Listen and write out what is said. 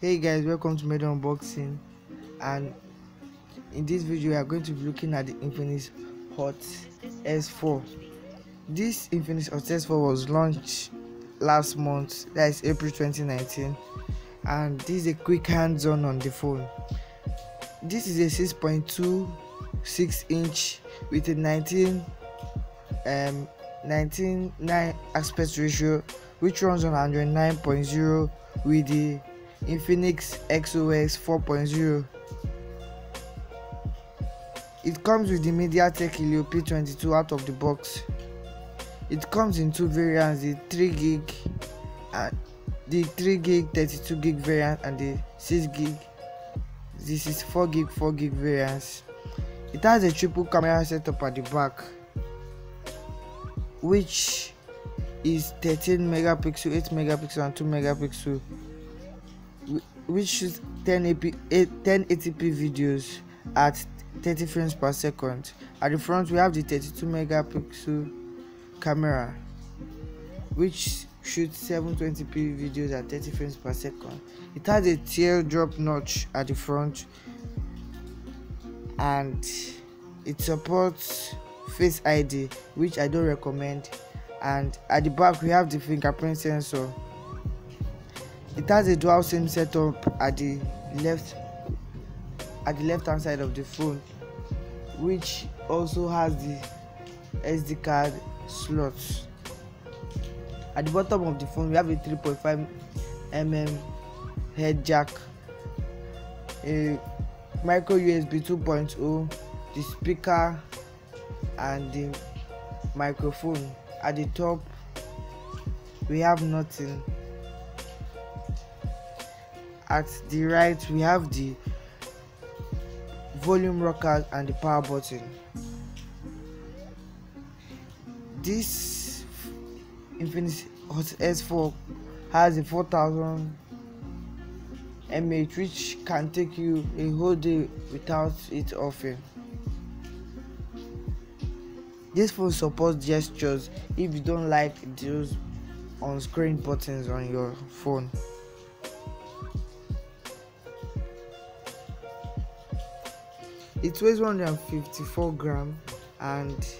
hey guys welcome to Medo unboxing. And in this video we are going to be looking at the infinix hot s4 this infinix hot s4 was launched last month that is april 2019 and this is a quick hands-on on the phone. This is a 6.26 inch with a 19 um 19 9 aspect ratio which runs on android 9.0 with the Infinix XOS 4.0. It comes with the MediaTek Helio P22 out of the box. It comes in two variants, the 3 gig and the 3 gig 32 gig variant and the 6 gig this is 4 gig 4 gig variants. It has a triple camera setup at the back which is 13 megapixel 8 megapixel and 2 megapixel which shoots 1080p 1080p videos at 30 frames per second. At the front we have the 32 megapixel camera which shoots 720p videos at 30 frames per second. It has a teardrop notch at the front and it supports face id which i don't recommend. And at the back we have the fingerprint sensor it has a dual sim setup at the left at the left hand side of the phone which also has the sd card slot at the bottom of the phone we have a 3.5 mm head jack a micro usb 2.0 the speaker and the microphone. At the top we have nothing at the right we have the volume rocker and the power button. This infinix hot s4 has a 4000 mAh which can take you a whole day without it offing. This phone supports gestures if you don't like those on-screen buttons on your phone it weighs 154 gram and